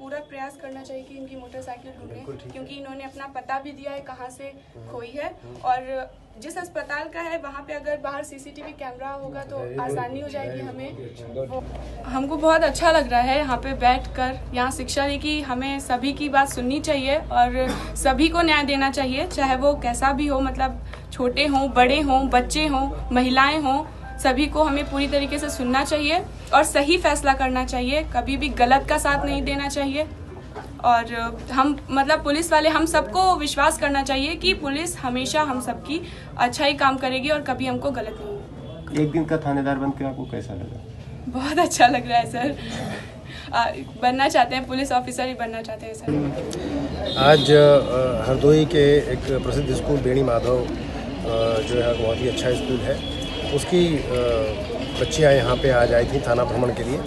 प्रयास करना चाहिए कि इनकी मोटरसाइकिल ढूंढें क्योंकि इन्होंने अपना पता भी दिया है कहाँ से खोई है। और जिस अस्पताल का है वहाँ पे अगर बाहर सीसीटीवी कैमरा होगा तो आसानी हो जाएगी हमें। हमको बहुत अच्छा लग रहा है यहाँ पे बैठ कर यहाँ शिक्षा दी कि हमें सभी की बात सुननी चाहिए और सभी को न्याय देना चाहिए चाहे वो कैसा भी हो मतलब छोटे हों बड़े हों बच्चे हों महिलाएँ हों। सभी को हमें पूरी तरीके से सुनना चाहिए और सही फैसला करना चाहिए। कभी भी गलत का साथ नहीं देना चाहिए। और हम मतलब पुलिस वाले हम सबको विश्वास करना चाहिए कि पुलिस हमेशा हम सबकी अच्छा ही काम करेगी और कभी हमको गलत नहीं एक दिन का थानेदार बन के आपको कैसा लगा? बहुत अच्छा लग रहा है सर। आ, बनना चाहते हैं पुलिस ऑफिसर ही बनना चाहते हैं सर। आज हरदोई के एक प्रसिद्ध स्कूल बेणी माधव जो है बहुत ही अच्छा स्कूल है। उसकी बच्चियाँ यहाँ पे आज आई थी थाना भ्रमण के लिए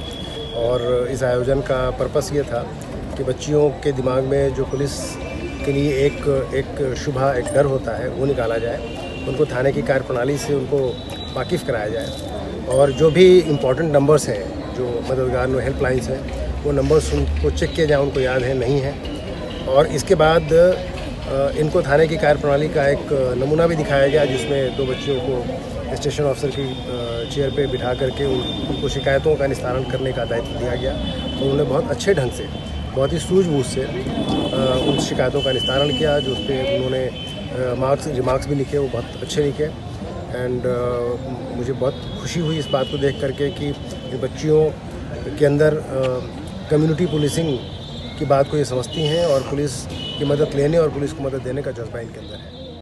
और इस आयोजन का पर्पस ये था कि बच्चियों के दिमाग में जो पुलिस के लिए एक एक शुभा, एक डर होता है, वो निकाला जाए। उनको थाने की कार्यप्रणाली से उनको वाकिफ़ कराया जाए। और जो भी इम्पोर्टेंट नंबर्स हैं, जो मददगार हेल्पलाइंस हैं, वो नंबर्स उनको चेक किया जाए, उनको याद है, नहीं है। और इसके बाद इनको थाने की कार्यप्रणाली का एक नमूना भी दिखाया गया, जिसमें दो बच्चियों को स्टेशन ऑफिसर की चेयर पे बिठा करके उन, उनको शिकायतों का निस्तारण करने का दायित्व दिया गया। तो उन्होंने बहुत अच्छे ढंग से बहुत ही सूझबूझ से उन शिकायतों का निस्तारण किया जो उस पर उन्होंने मार्क्स रिमार्क्स भी लिखे वो बहुत अच्छे लिखे। एंड मुझे बहुत खुशी हुई इस बात को देख करके कि बच्चियों के अंदर कम्युनिटी पुलिसिंग की बात को ये समझती हैं और पुलिस की मदद लेने और पुलिस को मदद देने का जज्बा इनके अंदर है।